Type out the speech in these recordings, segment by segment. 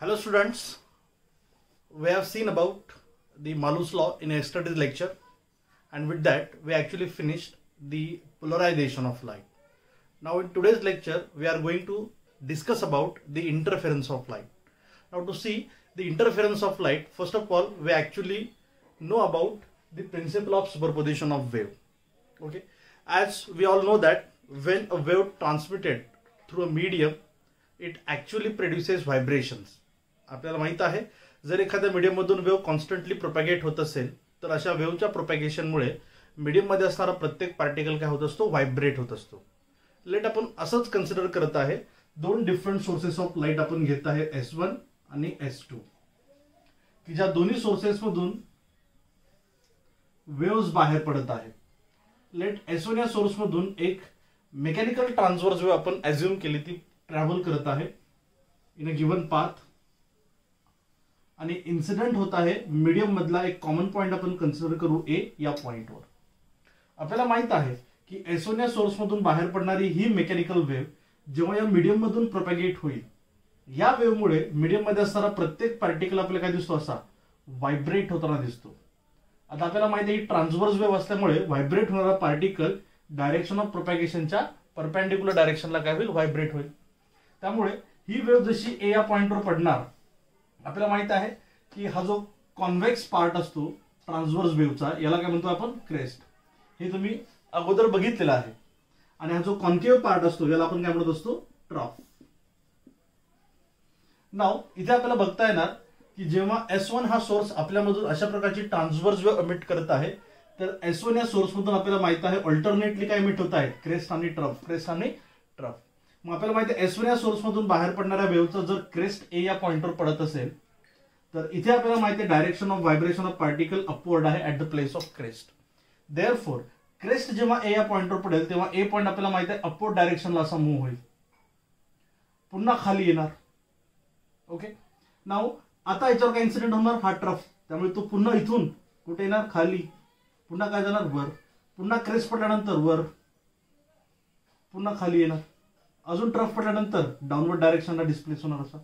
Hello students, we have seen about the Malus law in yesterday's lecture and with that we actually finished the polarization of light. Now in today's lecture we are going to discuss about the interference of light. Now to see the interference of light first of all we actually know about the principle of superposition of wave. Okay, as we all know that when a wave transmitted through a medium it actually produces vibrations आपल्याला माहीत आहे जर एखाद्या मीडियममधून wave constantly propagate होत असेल तर अशा वेव्हच्या प्रोपॅगेशनमुळे मीडियममध्ये असणारा प्रत्येक पार्टिकल काय होत असतो? व्हायब्रेट होत असतो. लेट आपण असंच कन्सिडर करत आहे दोन डिफरंट सोर्सेस ऑफ लाइट आपण घेत आहे एस वन आणि एस टू की ज्या दोन्ही सोर्सेसमधून वेव्स बाहेर पडत आहे लेट एस वन या सोर्समधून एक मेकॅनिकल ट्रान्सफर वेव्ह आपण ॲझ्युम केली ती ट्रॅव्हल करत आहे. इन अ गिवन पाथ आणि इन्सिडेंट होत आहे मीडियम मधला एक कॉमन पॉइंट आपण कन्सिडर करू ए या पॉइंटवर आपल्याला माहीत आहे की एसोनिया सोर्स मधून बाहेर पडणारी ही मेकॅनिकल वेव्ह जेव्हा या मीडियम मधून प्रोपॅगेट होईल या वेव्हमुळे मीडियममध्ये असणारा प्रत्येक पार्टिकल आपल्याला काय दिसतो असा? व्हायब्रेट होताना दिसतो. आता आपल्याला माहिती आहे ट्रान्सवर्स वेव्ह असल्यामुळे व्हायब्रेट होणारा पार्टिकल डायरेक्शन ऑफ प्रोपॅगेशनच्या परपॅन्डिक्युलर डायरेक्शनला काय होईल? व्हायब्रेट होईल. त्यामुळे ही वेव्ह जशी ए या पॉइंटवर पडणार आपल्याला माहीत आहे की हा जो कॉन्व्हेक्स पार्ट असतो ट्रान्सवर्स वेव्हचा याला काय म्हणतो आपण? क्रेस्ट हे तुम्ही अगोदर बघितलेलं आहे. आणि हा जो कॉन्केव्ह पार्ट असतो याला आपण काय म्हणत असतो? ट्रॉफ नाव इथे आपल्याला बघता येणार की जेव्हा एस वन हा सोर्स आपल्यामधून अशा प्रकारची ट्रान्सवर्स वेव्ह अमिट करत आहे तर एस वन या सोर्स मधून आपल्याला माहीत आहे ऑल्टरनेटली काय मिट होत आहेत क्रेस्ट आणि ट्रफ क्रेस्ट आणि ट्रफ मग आपल्याला माहिती आहे एस या सोर्स मधून बाहेर पडणाऱ्या वेव्हचा जर क्रेस्ट ए या पॉइंटवर पडत असेल तर इथे आपल्याला माहिती आहे direction of vibration of particle upward आहे at the place of crest therefore crest जेव्हा ए या पॉइंटवर पडेल तेव्हा ए पॉइंट आपल्याला माहिती आहे अपवर्ड डायरेक्शनला असा मूव्ह होईल. पुन्हा खाली येणार. ओके नाव आता याच्यावर काय इन्सिडेंट होणार हा ट्रफ त्यामुळे तो पुन्हा इथून कुठे येणार? खाली. पुन्हा काय जाणार? वर. पुन्हा क्रेस्ट पडल्यानंतर वर. पुन्हा खाली येणार. अजून ट्रफ पडल्यानंतर डाऊनवर्ड डायरेक्शनला डिस्प्लेस होणार असा.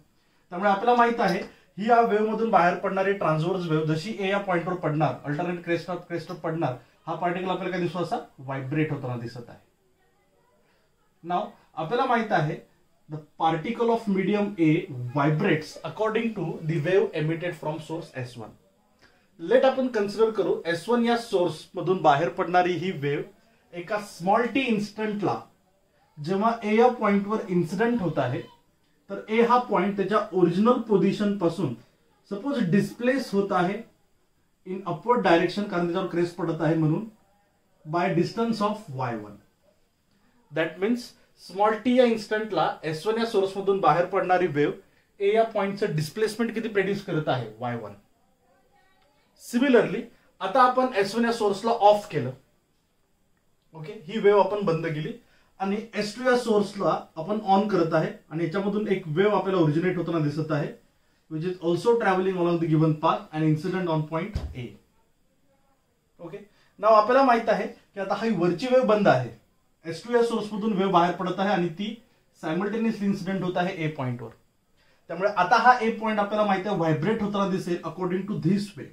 त्यामुळे आपल्याला माहीत आहे ही या वेव्ह मधून बाहेर पडणारी ट्रान्सवर्स वेव्ह जशी ए या पॉईंटवर पडणार alternate crest of crest of पडणार हा पार्टिकल आपल्याला काय दिसतो असा? व्हायब्रेट होताना दिसत आहे. नाव आपल्याला माहीत आहे the particle of medium A vibrates according to the wave emitted from source S one let आपण कन्सिडर करू एस वन या सोर्स मधून बाहेर पडणारी ही वेव्ह एका स्मॉल टी इन्स्टंटला जेव्हा ए या पॉइंटवर इन्सिडेंट होत आहे तर ए हा पॉइंट त्याच्या ओरिजिनल पोझिशनपासून सपोज डिस्प्लेस होत आहे इन अपवर्ड डायरेक्शन कारण त्याच्यावर क्रेस पडत आहे म्हणून by distance of Y one that means small t या इन्स्टंटला एस वन या सोर्स मधून बाहेर पडणारी वेव्ह ए या पॉइंटचं डिस्प्लेसमेंट किती प्रोड्यूस करत आहे? वाय वन सिमिलरली आता आपण एस वन या सोर्सला ऑफ केलं. ओके ही वेव्ह आपण बंद केली. आणि एस टू या सोर्सला आपण ऑन करत आहे आणि याच्यामधून एक वेव्ह आपल्याला ओरिजिनेट होताना दिसत आहे which is also travelling along the given path and incident on point A okay now आपल्याला माहीत आहे की आता ही वरची वेव्ह बंद आहे. एस टू या सोर्स मधून वेव्ह बाहेर पडत आहे आणि ती सायमल्टेनियसली इन्सिडेंट होत आहे ए पॉइंटवर त्यामुळे आता हा ए पॉइंट आपल्याला माहिती आहे व्हायब्रेट होताना दिसेल according to this way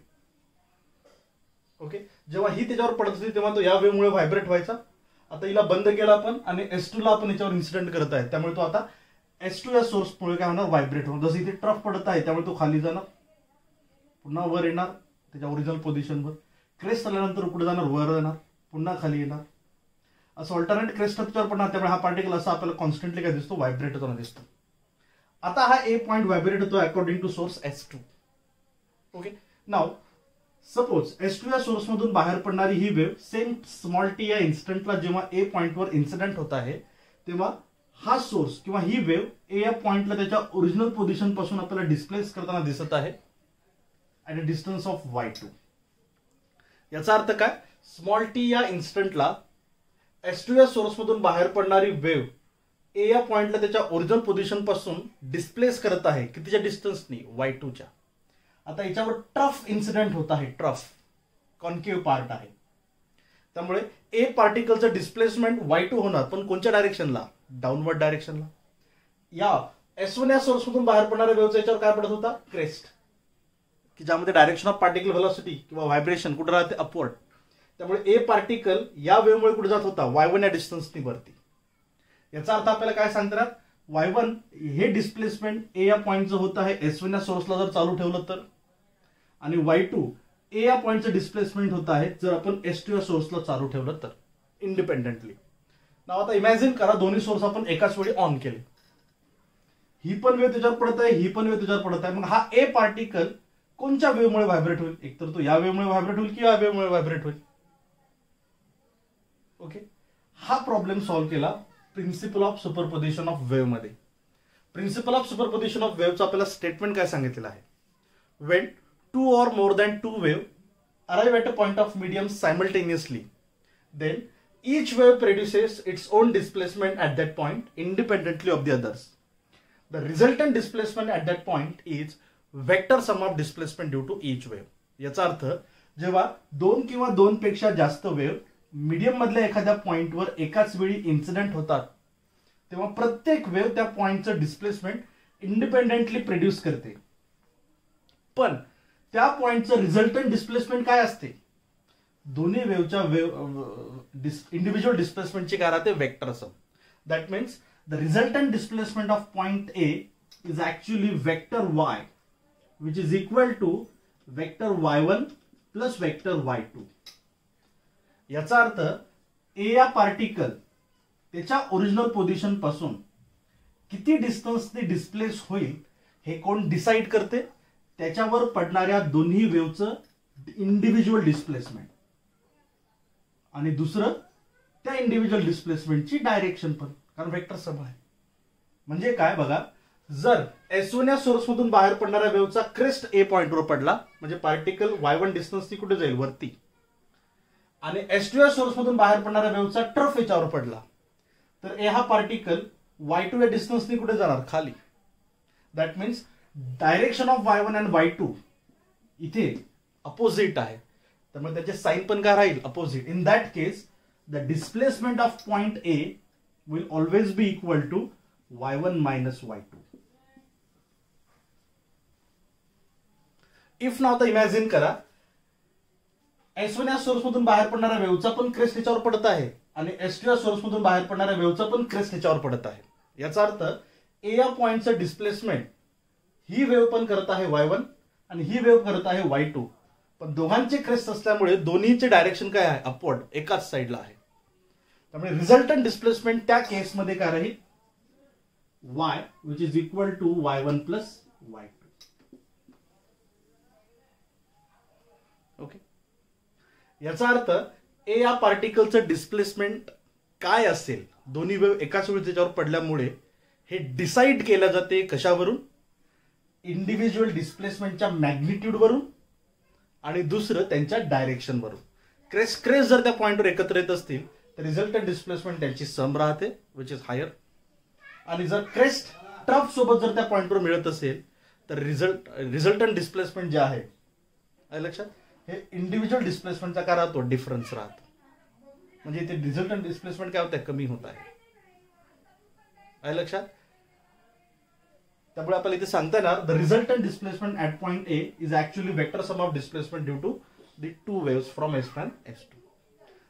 okay जेव्हा ही त्याच्यावर पडत होती तेव्हा तो या वेमुळे व्हायब्रेट व्हायचा. आता हिला बंद केला आपण आणि एस टू ला आपण याच्यावर इन्सिडेंट करत आहे. त्यामुळे तो आता एस टू या सोर्समुळे काय होणार? व्हायब्रेट होणार. जसं इथे ट्रफ पडत आहे त्यामुळे तो खाली जाणार. पुन्हा वर येणार त्याच्या ओरिजिनल पोझिशनवर क्रेस्ट झाल्यानंतर पुढे जाणार वर येणार. पुन्हा खाली येणार. असं ऑल्टरनेट क्रेस्ट स्ट्रक्चर पडणार त्यामुळे हा पार्टिकल असा आपल्याला कॉन्स्टंटली काय दिसतो? व्हायब्रेट होताना दिसतो. आता हा ए पॉईंट व्हायब्रेट होतो according to source S two okay now suppose S two या सोर्स मधून बाहेर पडणारी ही वेव्ह सेम स्मॉल टी या इन्स्टंटला जेव्हा ए पॉइंटवर इन्सिडेंट होत आहे तेव्हा हा सोर्स किंवा ही वेव्ह ए या पॉइंटला त्याच्या ओरिजिनल पोझिशनपासून आपल्याला डिस्प्लेस करताना दिसत आहे at a distance of y two याचा अर्थ काय? स्मॉल टी या इन्स्टंटला एस टू या सोर्स मधून बाहेर पडणारी वेव्ह ए या पॉइंटला त्याच्या ओरिजिनल पोझिशनपासून डिस्प्लेस करत आहे कितीच्या डिस्टन्सनी वाय टूच्या आता याच्यावर ट्रफ इन्सिडेंट होत आहे ट्रफ. कॉन्केव्ह पार्ट आहे. त्यामुळे ए पार्टिकलचं डिस्प्लेसमेंट वाय टू होणार. पण कोणत्या डायरेक्शनला डाऊनवर्ड डायरेक्शनला या एस वन या सोर्स मधून बाहेर पडणाऱ्या वेव्हचा याच्यावर काय पडत होता? क्रेस्ट की ज्यामध्ये डायरेक्शन ऑफ पार्टिकल व्हेलॉसिटी किंवा व्हायब्रेशन कुठे राहते? अपवर्ड त्यामुळे ए पार्टिकल या वेव्हमुळे कुठे जात होता? वाय वन या डिस्टन्सनी वरती. याचा अर्थ आपल्याला काय सांगतात? वाय वन हे डिस्प्लेसमेंट ए या पॉईंटचं होत आहे. एस वन या सोर्सला जर चालू ठेवलं तर. आणि वाय टू ए या पॉईंटचं डिस्प्लेसमेंट होत आहे. जर आपण एस टू या सोर्सला चालू ठेवलं तर. इंडिपेंडेंटली नाव आता इमॅजिन करा दोन्ही सोर्स आपण एकाच वेळी ऑन केले. ही पण वेव त्याच्यावर पडत आहे ही पण वेव त्याच्यावर पडत आहे. मग हा ए पार्टिकल कोणत्या वेवमुळे व्हायब्रेट होईल? एकतर तो या वेवमुळे व्हायब्रेट होईल किंवा या वेवमुळे व्हायब्रेट होईल? ओके हा प्रॉब्लेम सॉल्व्ह केला. प्रिन्सिपल ऑफ सुपरपोजिशन ऑफ वेव्हमध्ये. प्रिन्सिपल ऑफ सुपरपोजिशन ऑफ वेव्हचं आपल्याला स्टेटमेंट काय सांगितलेलं आहे? When two or more than two wave arrive at a point of medium simultaneously then each wave produces its own displacement at that point independently of the others the result resultant displacement at that point is vector sum of displacement due to each wave याचा अर्थ जेव्हा दोन किंवा दोनपेक्षा जास्त wave medium मधल्या एखाद्या पॉइंटवर एकाच वेळी इन्सिडेंट होतात तेव्हा प्रत्येक वेव्ह त्या पॉइंटचं डिस्प्लेसमेंट इंडिपेंडेंटली प्रोड्यूस करते. पण त्या पॉइंटचं रिझल्टंट डिस्प्लेसमेंट काय असते? दोन्ही वेव्हच्या वेव्ह इंडिव्हिज्युअल डिस्प्लेसमेंटची काय राहते? Vector sum that means the resultant displacement of point A is actually vector y which is equal to vector y one plus vector y two याचा अर्थ ए या पार्टिकल त्याच्या ओरिजिनल पोझिशनपासून किती डिस्टन्सने डिस्प्लेस होईल हे कोण डिसाईड करते? त्याच्यावर पडणाऱ्या दोन्ही वेव्हचं इंडिव्हिज्युअल डिस्प्लेसमेंट आणि दुसरं त्या इंडिव्हिज्युअल डिस्प्लेसमेंटची डायरेक्शन पण कारण व्हेक्टर सम आहे. म्हणजे काय बघा जर एस वन या सोर्स मधून बाहेर पडणाऱ्या वेव्हचा क्रेस्ट ए पॉइंटवर पडला म्हणजे पार्टिकल वाय वन डिस्टन्स ती कुठे जाईल? वरती. आणि एस टू सोर्स मधून बाहेर पडणाऱ्या वेव्हचा ट्रफ याच्यावर पडला. तर ए हा पार्टिकल वाय टू या डिस्टन्सनी कुठे जाणार? खाली. That means direction of y one and y two इथे अपोजिट आहे. त्यामुळे त्याचे साईन पण काय राहील? Opposite in that case the displacement of point A will always be equal to y one minus y two if now तर imagine करा S one या सोर्स मधून बाहेर पडणाऱ्या वेव्हचा पण क्रेस्ट ह्याच्यावर पडत आहे. आणि एस टू या सोर्स मधून बाहेर पडणाऱ्या वेव्हचा पण क्रेस्ट ह्याच्यावर पडत आहे. याचा अर्थ ए या पॉइंटचं डिस्प्लेसमेंट ही वेव्ह पण करत आहे वाय वन आणि ही वेव्ह करत आहे वाय टू पण दोघांचे क्रेस्ट असल्यामुळे दोन्हीचे डायरेक्शन काय आहे? अपवर्ड एकाच साईडला आहे. त्यामुळे रिझल्टंट डिस्प्लेसमेंट त्या केसमध्ये काय राहील? Y which is equal to y one plus y two okay याचा अर्थ ए या पार्टिकलचं डिस्प्लेसमेंट काय असेल? दोन्ही वेव एकाच वेळी त्याच्यावर पडल्यामुळे हे डिसाईड केलं जाते कशावरून? इंडिव्हिज्युअल डिस्प्लेसमेंटच्या मॅग्निट्यूडवरून आणि दुसरं त्यांच्या डायरेक्शनवरून क्रेस क्रेस जर त्या पॉईंटवर एकत्र येत असतील तर रिझल्टंट डिस्प्लेसमेंट त्यांची सम राहते विच इज हायर आणि जर क्रेस्ट ट्रफ सोबत जर त्या पॉईंटवर मिळत असेल तर रिझल्ट रिझल्टंट डिस्प्लेसमेंट जे आहे लक्षात? हे इंडिव्हिज्युअल डिस्प्लेसमेंटचा काय राहतो? डिफरन्स राहतो. म्हणजे इथे रिझल्टंट डिस्प्लेसमेंट काय होत आहे कमी होत आहे. लक्षात? त्यामुळे आपल्याला इथे सांगता येणार the resultant displacement at point A is actually vector sum of displacement due to the two waves from S one S two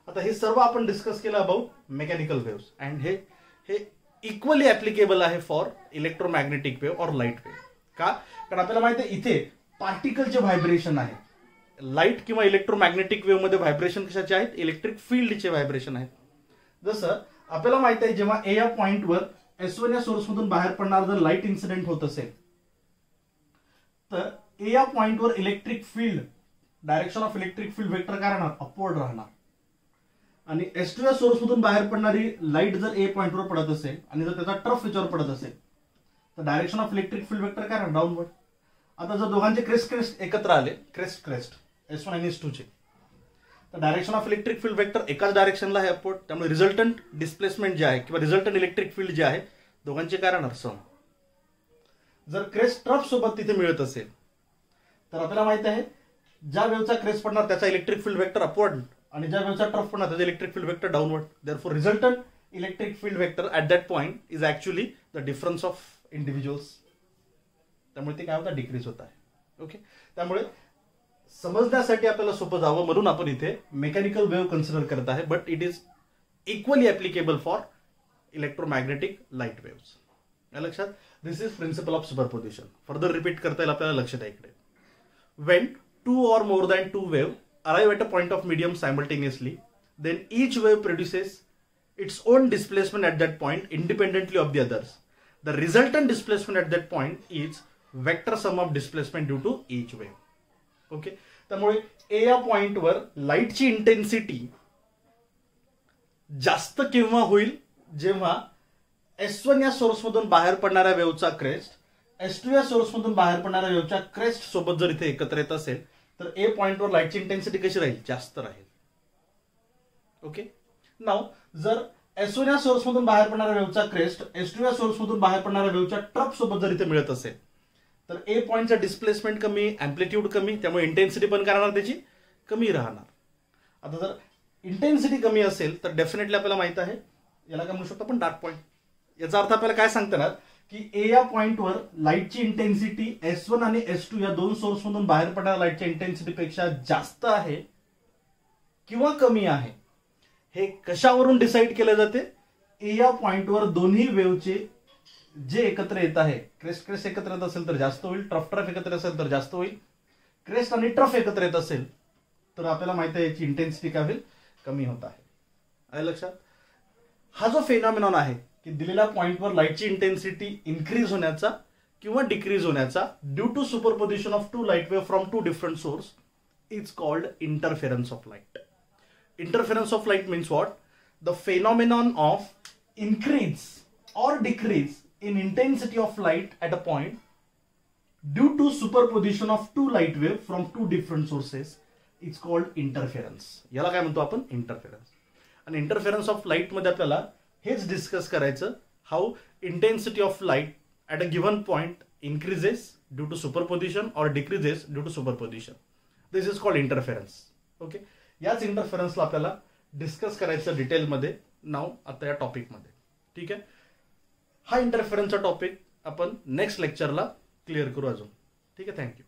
आता हे सर्व आपण डिस्कस केलं अबाउट मेकॅनिकल वेव्स अँड हे हे इक्वली ऍप्लिकेबल आहे for electromagnetic wave or light wave का? कारण आपल्याला माहिती आहे इथे पार्टिकलचे व्हायब्रेशन आहे. लाइट किंवा इलेक्ट्रोमॅग्नेटिक वेव्हमध्ये व्हायब्रेशन कशाचे आहेत? इलेक्ट्रिक फील्डचे व्हायब्रेशन आहेत. जसं आपल्याला माहीत आहे जेव्हा ए या पॉइंटवर एस वन या सोर्स मधून बाहेर पडणार जर लाइट इन्सिडेंट होत असेल तर ए या पॉइंटवर electric field direction of electric field vector काय राहणार? अपवर्ड राहणार. आणि एस टू या सोर्स मधून बाहेर पडणारी लाइट जर ए पॉइंटवर पडत असेल आणि जर त्याचा ट्रफ याच्यावर पडत असेल तर direction of electric field vector काय राहणार? डाऊनवर्ड आता जर दोघांचे क्रेस्ट क्रेस्ट एकत्र आले क्रेस्ट क्रेस्ट एस वन आणि एस टूचे तर direction of electric field vector एकाच डायरेक्शनला आहे अपवर्ड त्यामुळे रिझल्टंट डिस्प्लेसमेंट जे आहे किंवा रिझल्टंट इलेक्ट्रिक फील्ड जे आहे दोघांचे काय राहणार सम जर क्रेस्ट ट्रफ सोबत तिथे मिळत असेल तर आपल्याला माहिती आहे ज्या वेळचा क्रेस्ट पडणार त्याचा इलेक्ट्रिक फील्ड वेक्टर अपवर्ड आणि ज्या वेळचा ट्रफ पडणार त्याचा electric field vector downward therefore resultant electric field vector at that point is actually the difference of individuals त्यामुळे ते काय होतं? डिक्रीज होत आहे. ओके त्यामुळे समजण्यासाठी आपल्याला सोपं जावं म्हणून आपण इथे मेकॅनिकल वेव्ह कन्सिडर करत आहे but it is equally applicable for electromagnetic light waves या लक्षात? This is principle of superposition further repeat करता येईल आपल्याला लक्षात आहे इकडे. When two or more than two wave arrive at a point of medium simultaneously then each wave produces its own displacement at that point independently of the others the resultant displacement at that point is vector sum of displacement due to each wave okay? त्यामुळे A या पॉइंटवर लाईटची intensity जास्त केव्हा होईल जेव्हा S one या सोर्समधून बाहेर पडणाऱ्या वेवचा क्रेस्ट एस टू या सोर्समधून बाहेर पडणाऱ्या वेवच्या क्रेस्ट सोबत जर इथे एकत्र येत असेल तर ए पॉइंटवर लाईटची इंटेन्सिटी कशी राहील? जास्त राहील. ओके? नाव जर एस वन या सोर्समधून बाहेर पडणाऱ्या वेवचा क्रेस्ट एस टू या सोर्समधून बाहेर पडणाऱ्या वेवच्या ट्रप सोबत जर इथे मिळत असेल तर ए पॉईंटचा डिस्प्लेसमेंट कमी अँप्लिट्यूड कमी त्यामुळे इंटेन्सिटी पण काय राहणार त्याची कमी राहणार. आता जर इंटेन्सिटी कमी असेल तर डेफिनेटली आपल्याला माहीत आहे याला काय म्हणू शकतो आपण डार्क पॉईंट याचा अर्थ आपल्याला काय सांगतात की ए या पॉईंटवर लाईटची इंटेन्सिटी एस वन आणि एस टू या दोन सोर्स मधून बाहेर पडणाऱ्या लाईटच्या इंटेन्सिटीपेक्षा जास्त आहे किंवा कमी आहे हे कशावरून डिसाईड केले जाते? ए या पॉईंटवर दोन्ही वेवचे जे एकत्र येत आहे क्रेस्ट क्रेस्ट एकत्र येत असेल तर जास्त होईल ट्रफ ट्रफ एकत्र असेल तर जास्त होईल. क्रेस्ट आणि ट्रफ एकत्र येत असेल तर आपल्याला माहिती आहे याची इंटेन्सिटी काय होईल? कमी होत आहे. आहे लक्षात? हा जो फेनॉमिनॉन आहे की दिलेल्या पॉइंटवर लाईटची इंटेन्सिटी इन्क्रीज होण्याचा किंवा डिक्रीज होण्याचा due to superposition of two light wave from two different source is called interference of light interference of light means what the phenomenon of increase or decrease in intensity of light at a point due to superposition of two light wave from two different sources. Is called interference. याला काय म्हणतो आपण? Interference आणि interference of लाइटमध्ये आपल्याला हेच discuss करायचं how intensity of light at a given point increases due to superposition or decreases due to superposition this is called interference okay याच इंटरफेरन्सला आपल्याला डिस्कस करायचं डिटेलमध्ये नाव आता या टॉपिकमध्ये ठीक आहे? हा इंटरफेरन्सचा टॉपिक आपण नेक्स्ट लेक्चरला क्लिअर करू अजून. ठीक आहे? थँक्यू